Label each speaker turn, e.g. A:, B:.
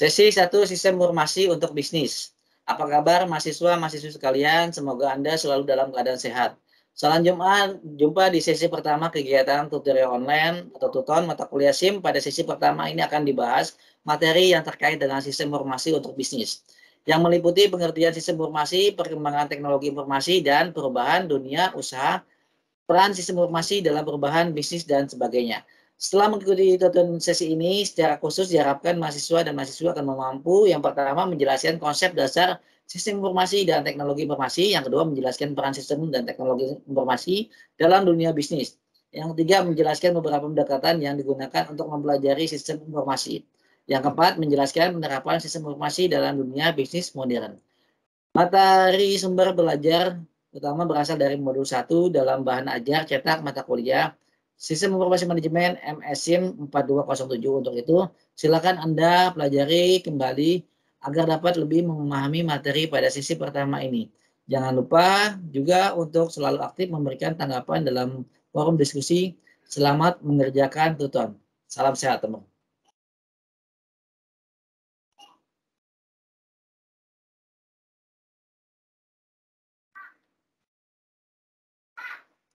A: Sesi satu sistem informasi untuk bisnis. Apa kabar mahasiswa-mahasiswa sekalian? Semoga Anda selalu dalam keadaan sehat. Salam Jumat, jumpa di sesi pertama kegiatan tutorial online atau tuton mata kuliah SIM. Pada sesi pertama ini akan dibahas materi yang terkait dengan sistem informasi untuk bisnis. Yang meliputi pengertian sistem informasi, perkembangan teknologi informasi, dan perubahan dunia usaha, peran sistem informasi dalam perubahan bisnis, dan sebagainya. Setelah mengikuti tonton sesi ini, secara khusus diharapkan mahasiswa dan mahasiswa akan mampu yang pertama menjelaskan konsep dasar sistem informasi dan teknologi informasi, yang kedua menjelaskan peran sistem dan teknologi informasi dalam dunia bisnis. Yang ketiga menjelaskan beberapa pendekatan yang digunakan untuk mempelajari sistem informasi. Yang keempat menjelaskan penerapan sistem informasi dalam dunia bisnis modern. Materi sumber belajar utama berasal dari modul 1 dalam bahan ajar cetak mata kuliah Sistem Informasi Manajemen MSIM 4207 untuk itu silakan Anda pelajari kembali agar dapat lebih memahami materi pada sisi pertama ini. Jangan lupa juga untuk selalu aktif memberikan tanggapan dalam forum diskusi. Selamat mengerjakan tuton. Salam sehat teman.